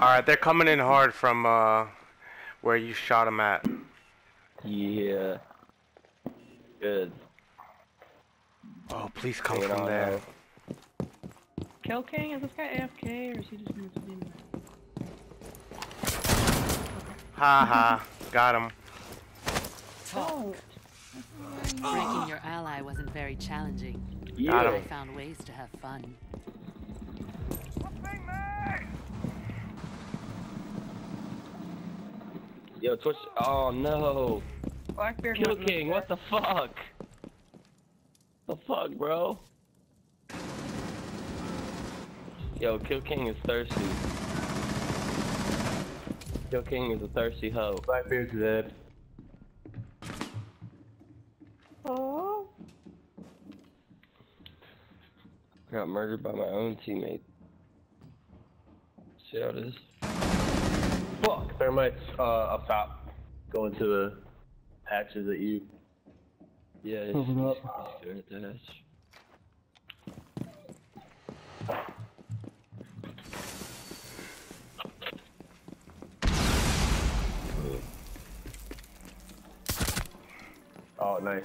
Alright, they're coming in hard from uh, where you shot them at. Yeah. Good. Oh, please come Hanging from there. now. Kill King, is this guy AFK or is he just moved in? Ha ha. Got him. Oh, Breaking your ally wasn't very challenging. Got Yeah. I found ways to have fun. Yo, Twitch. Oh no. Blackbeard Kill went in the King, what the fuck? The fuck, bro? Yo, Kill King is thirsty. Kill King is a thirsty hoe. Blackbeard's dead. Oh. I got murdered by my own teammate. See how it is? Fuck, thermites uh, up top. Going to the hatches at you. Yeah, it's, Moving up. it's good at that. Oh, nice.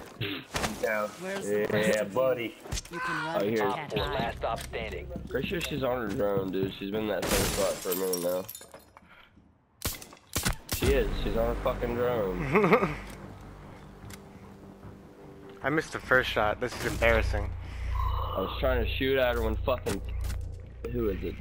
Down. Where's the Yeah, buddy. You can run, Oh, here. can't Four last stop standing. Pretty sure she's on her drone, dude. She's been in that same spot for a minute now. She is. She's on a fucking drone. I missed the first shot. This is embarrassing. I was trying to shoot at her when fucking. Who is it?